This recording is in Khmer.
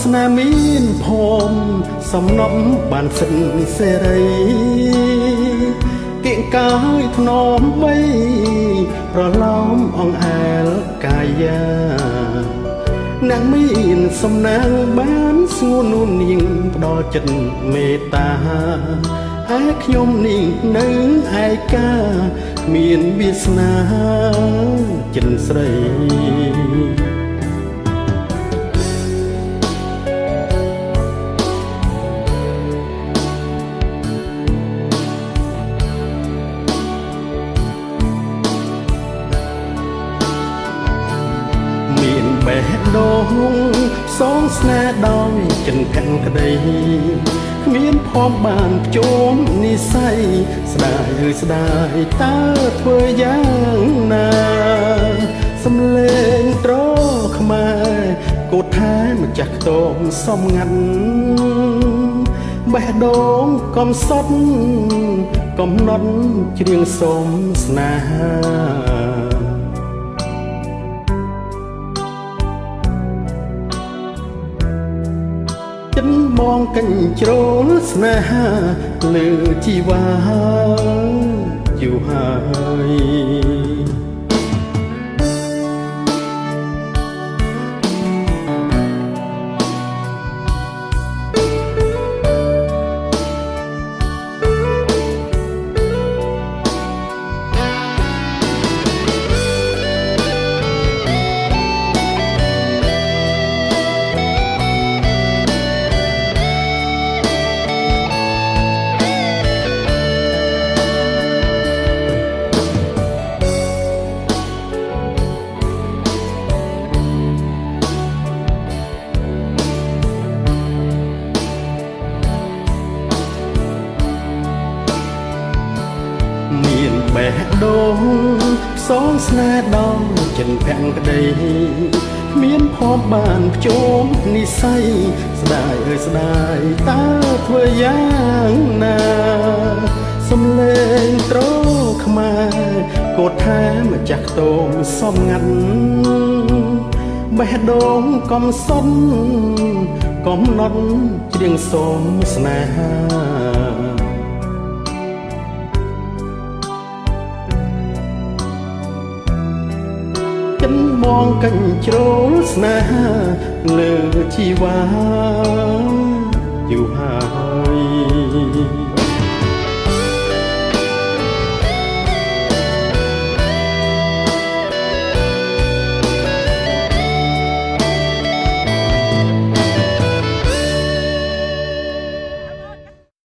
ស្នេហ៍មានភមសំណប់បានសិនសេរីគៀងកាយធ្នមបីប្រឡំអង្អែលកាយាអ្នកមានសំណាងបានស្ងួននួននាងផ្ដល់ចិត្តមេត្តាឯខ្ញុំនេះនៅឯកាមានវាសនាចិនស្រី ដូងសងស្នេហ៍ដោយចិនភក្តីគ្មានភ័ព្វបានជុំនិស័យស្ដាយឬស្ដាយតើធ្វើយ៉ាងណាសំលេងត្រខ្មែរគោថែម្ចាស់ខ្ទមសំងាត់បេះដូងកំសត់កំណត់ច្រៀងសូមស្នេហា ចិនបងកញ្ជ្រោលស្នេហាលើជីវ៉ា ដូងសងស្នេហ៍ដល់ចិនភក្តីគ្មានភ័ព្វបានភ្ជុំនិស័យស្ដាយអើយស្ដាយតើធ្វើយ៉ាងណាសំលេងត្រខ្មែរគោថែម្ចាស់ខ្ទមសំងាត់បេះដូងកំសត់កំណត់ច្រៀងសូមស្នេហា ចិនមកកញ្ជ្រោលស្នេហាលើជីវ៉ាយូរហើយ